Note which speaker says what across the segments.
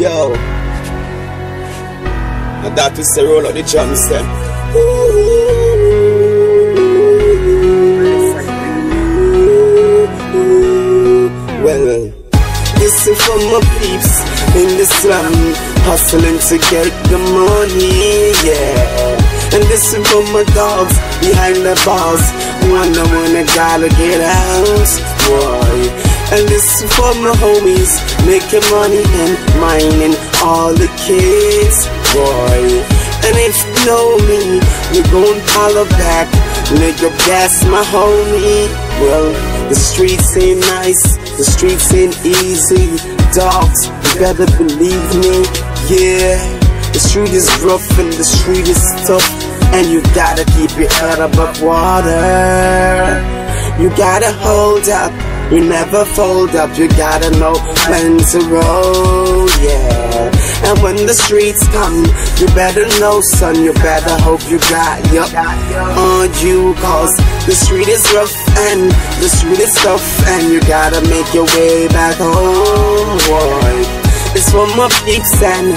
Speaker 1: Yo. And that is the roll of the then. Well, this is for my peeps in the slum, hustling to get the money, yeah. And this is for my dogs behind the bars, when I gotta get out, boy. For my homies making money and mining all the kids, boy. And if you know me, you gon' holler back, nigga, that's my homie. Well, the streets ain't nice, the streets ain't easy. Dogs, you better believe me, yeah. The street is rough and the street is tough, and you gotta keep your head above water. You gotta hold up, you never fold up, you gotta know when to roll, yeah. And when the streets come, you better know, son, you better hope you got your on you, cause the street is rough and the street is tough, and you gotta make your way back home, boy. It's for my peeps and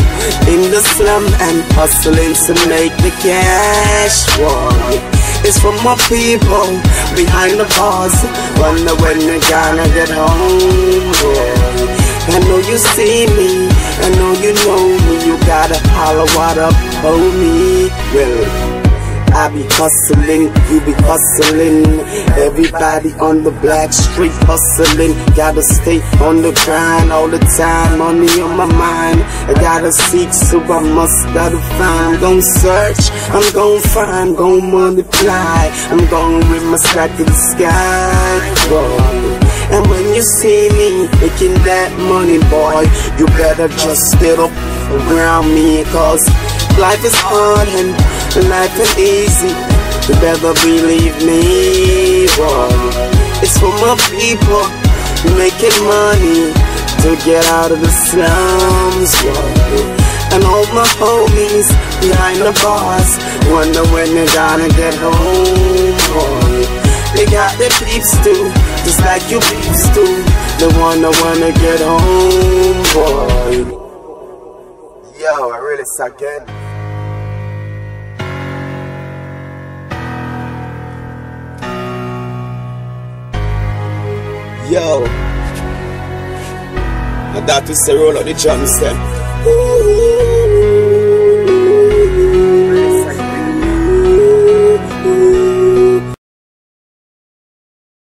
Speaker 1: in the slum and hustling to make the cash, boy. It's for my people behind the bars. Wonder when they gonna get home, boy. I know you see me, I know you know me. You gotta holler what up, homie. Well. I be hustling, you be hustling. Everybody on the black street hustling. Gotta stay on the grind all the time. Money on my mind. I gotta seek, so I must gotta find. Gon' search, I'm gon' find, gon' multiply. I'm gon' with my stack to the sky. And when you see me making that money, boy, you better just get up around me, cause life is hard and life ain't easy. You better believe me, boy. It's for my people making money to get out of the slums, boy. And all my homies behind the bars wonder when they're gonna get home, boy. They got their peeps too, just like you peeps too. They wanna wanna get home, boy. Yo, I Realis Again. Yo. And that is the roll of the drums then.